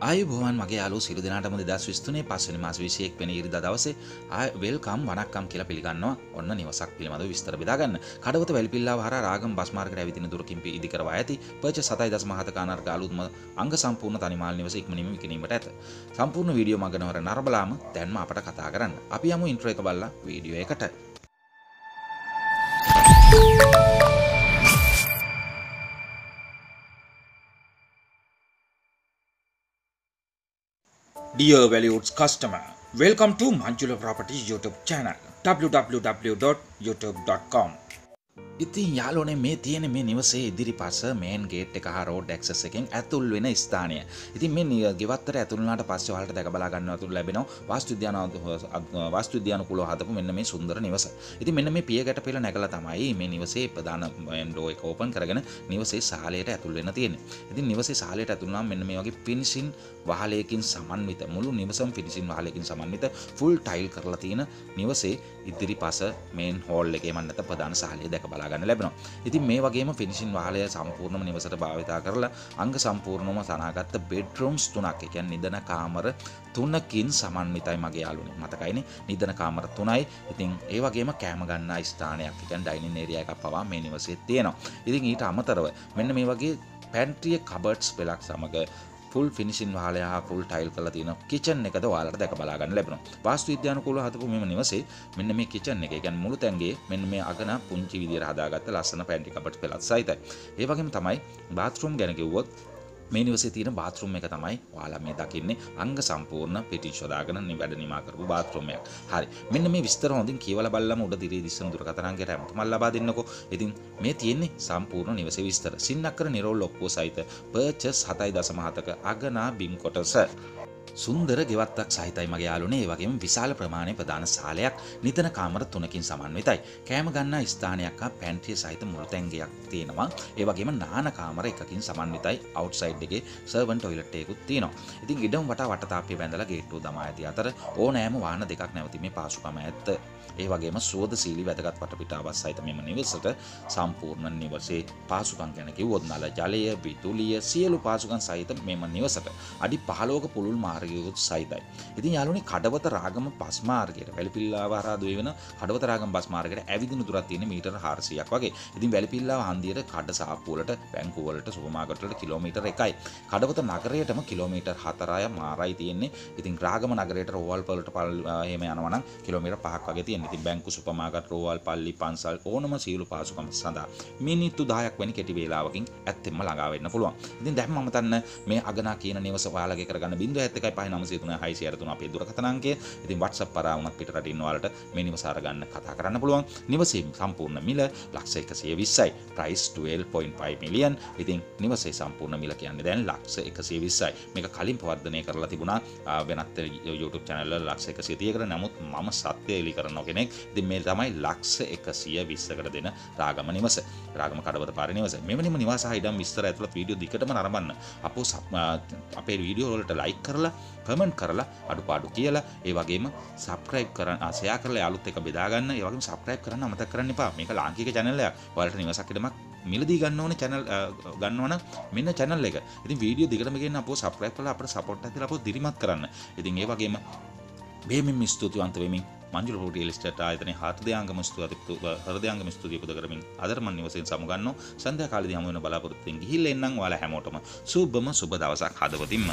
ආයුබෝවන් මගේ යාලු සිරු දෙනාටම දෙදස් විස්තුනේ පස්සනි මාස විසියෙක් වෙන ඉරිද දවසේ ආය වෙල්කම් වනක්කම් කියලා පිළිගන්නවා. ඔන්න නිවසක් පිළිබඳ විස්තර බෙදාගන්න කඩවත වැල්පිල්ලා හර රාගම් බස්මාර්ගට ඇවිදින දුරකින් ඉදිකරවා ඇති. පච සතයි දස් මහතකානර් අලුත්ම අංග සම්පූර්ණ තනිමාල් නිවස ඉක්මනිම විකිනීමට ඇත. සම්පූර්ණ වීඩියෝ මගනවර නරබලාම දැන්ම අපට කතා කරන්න. අපි යමු ඉන්ට්‍රේක බල්ලා වීඩියෝ එකට. Dear valued customer, welcome to Manjula Properties YouTube channel www.youtube.com. ඉතින් යාලෝනේ මේ තියෙන මේ නිවසේ ඉදිරි පස මේන් ගේට් එක හා රෝඩ් ඇක්සස් එකෙන් ඇතුල් වෙන ස්ථානය. ඉතින් මේ ගෙවත්තට ඇතුල් වුණාට පස්සේ ඔයාලට දැක බලා ගන්න අතුරු ලැබෙනවා වාස්තු උද්‍යාන වාස්තු උද්‍යානුකූලව හදපු මෙන්න මේ සුන්දර නිවස. ඉතින් මෙන්න මේ පියගැට පෙළ නැගලා තමයි මේ නිවසේ ප්‍රධාන ඩෝ එක ඕපන් කරගෙන නිවසේ සාලයට ඇතුල් වෙන්න තියෙන්නේ. ඉතින් නිවසේ සාලයට ඇතුල් වුණාම මෙන්න මේ වගේ ෆිනිෂින් වහලයකින් සමන්විත මුළු නිවසම ෆිනිෂින් වහලයකින් සමන්විත ෆුල් ටයිල් කරලා තියෙන නිවසේ ඉදිරි පස මේන් හෝල් එකේ මන්නත ප්‍රධාන සාලය දැක බලා ගන්න ලැබෙනවා. ඉතින් මේ වගේම ෆිනිෂින් වාලය සම්පූර්ණම නිවසට භාවිතා කරලා අංග සම්පූර්ණවම සනාගත්ත බෙඩ්රූම්ස් තුනක් ඒ කියන්නේ නිදන කාමර තුනකින් සමන්විතයි මගේ යාළුවනේ. මතකයිනේ නිදන කාමර තුනයි. ඉතින් ඒ වගේම කෑම ගන්න ස්ථානයක් ඒ කියන්නේ ඩයිනින් ඒරියා එකක් පවා මේ නිවසේ තියෙනවා. ඉතින් ඊට අමතරව මෙන්න මේ වගේ පැන්ට්‍රිය කබර්ඩ්ස් පෙලක් සමග ෆුල් ෆිනිසින් වාලය හා ෆුල් ටයිල් කරලා තියෙන කිචන් එකද ඔයාලට දැක බලා ගන්න ලැබෙනවා. වාස්තු විද්‍යානුකූලව හදපු මෙම නිවසේ මෙන්න මේ කිචන් එක, ඒ කියන්නේ මුළු තැන්ගේ මෙන්න මේ අගන පුංචි විදියට හදාගත්ත ලස්සන පැන්ටි කබඩ් පෙළත් සහිතයි. ඒ වගේම තමයි බාත්රූම් ගැන කිව්වොත් මේ නිවසේ තියෙන බාත්රූම් එක තමයි ඔයාලා මේ දකින්නේ අංග සම්පූර්ණ පිටින් යොදාගෙන වැඩ නිමා කරපු බාත්රූම් එකක්. හරි. මෙන්න මේ විස්තර හොඳින් කියවලා බලලම උඩ දිරී දිස්සන දුරකථන අංකයට අමතමල් ලබා දෙන්නකෝ. ඉතින් මේ තියෙන්නේ සම්පූර්ණ නිවසේ විස්තර. සින්නක්කර නිරෝල් ඔක්කෝ සහිත පර්චස් 7.7ක අගනා බිම් කොටස. සුන්දර ගෙවත්තක් සහිතයි මගේ යාලුනේ ඒ වගේම විශාල ප්‍රමාණය ප්‍රධාන සාලයක් නිතන කාමර තුනකින් සමන්විතයි. කෑම ගන්නා ස්ථානයක් හා පැන්ට්‍රිය සහිත මුළුතැන්ගයක් තියෙනවා. ඒ වගේම නාන කාමර එකකින් සමන්විතයි අවුට්සයිඩ් එකේ සර්වන් ටොයිලට් එකකුත් තියෙනවා. ඉතින් ඉඩම් වටා වටතාප්පිය බැඳලා ගේට්ටුව දමා ඇති අතර ඕනෑම වාහන දෙකක් නැවතීමේ පාසුකම ඇත්ත. ඒ වගේම සුවදශීලී වැදගත් වටපිටාවක් සහිත මෙම නිවසට සම්පූර්ණ නිවසේ පාසුකම් ගැන කිව්වොත් නල ජලය, විදුලිය සියලු පාසුකම් සහිත මෙම නිවසට අඩි 15ක පුළුල් මාර්ග මාර්ගයකුත් සහිතයි. ඉතින් යාළුවනේ කඩවත රාගම බස් මාර්ගයට වැලිපිල්ලාව හරහා දුවන කඩවත රාගම බස් මාර්ගයට ඇවිදින දුරක් තියෙන මීටර 400ක් වගේ. ඉතින් වැලිපිල්ලාව හන්දියට කඩ සාප්පු වලට බැංකු වලට සුපර් මාකට් වලට කිලෝමීටර් 1යි. කඩවත නගරයටම කිලෝමීටර් 4යි මාරයි තියෙන්නේ. ඉතින් රාගම නගරයට රෝවල් වලට එහෙම යනවා නම් කිලෝමීටර් 5ක් වගේ තියෙනවා. ඉතින් බැංකු සුපර් මාකට් රෝවල් පල්ලි පන්සල් ඕනම සීළු පාසුකම් සඳහා මිනිත්තු 10ක් වැනි කෙටි වේලාවකින් ඇත්තෙන්ම ළඟා වෙන්න පුළුවන්. ඉතින් දැන් මම තන්න මේ අගනා කියන නිවස ඔයාලගේ කරගන්න 0.1 පහ නමසේ තුන හයිසි අරතුන අපේ දුරකථනංකය ඉතින් WhatsApp පරා වුණත් පිට රටින් වලට මේ නිවස අරගන්න කතා කරන්න පුළුවන්. නිවසේ සම්පූර්ණ මිල ලක්ෂ 120යි price 12.5 මිලියන් ඉතින් නිවසේ සම්පූර්ණ මිල කියන්නේ දැන් ලක්ෂ 120යි මේක කලින් පවර්ධනය කරලා තිබුණා. වෙනත් YouTube channel වල ලක්ෂ 130කට නමුත් මම සත්‍ය එලි කරන කෙනෙක්. ඉතින් මේ තමයි ලක්ෂ 120කට දෙන රාගම නිවස. රාගම කඩවත පාර නිවස. මෙවැනිම නිවාස හා ඉඩම් විස්තර ඇතුළත් වීඩියෝ දිගටම නරඹන්න. අපෝ අපේ වීඩියෝ වලට ලයික් කරලා කමෙන්ට් කරලා අඩුපාඩු කියලා. ඒ වගේම සබස්ක්‍රයිබ් කරන්න ෂෙයා කරලා යාළුත් එක්ක බෙදාගන්න ඒ වගේම සබස්ක්‍රයිබ් කරන්න අමතක කරන්න එපා. මේක ලාංකික channel එකක්. ඔයාලට නිවසක් ඉදමක් මිලදී ගන්න ඕනේ channel ගන්න ඕන මෙන්න channel එක. ඉතින් වීඩියෝ දිගටම ගෙන්න අපෝ සබස්ක්‍රයිබ් කරලා අපට සපෝට් එකක් දීලා අපෝ දිරිමත් කරන්න. ඉතින් ඒ වගේම බේමින් ස්තුතිවන්ත වෙමින් මංජුල රියල් එස්ටේට් ආයතනයේ හෘදයාංගම ස්තුති හෘදයාංගම ස්තුතිය පුද කරමින් අදට මන් නිවසෙන් සමුගන්නෝ සන්ධ්‍යා කාලේදී හමු වෙන බලාපොරොත්තුෙන් ගිහිල්ලා එන්නම් ඔයාලා හැමෝටම. සුබම සුබ දවසක් හදවතින්ම.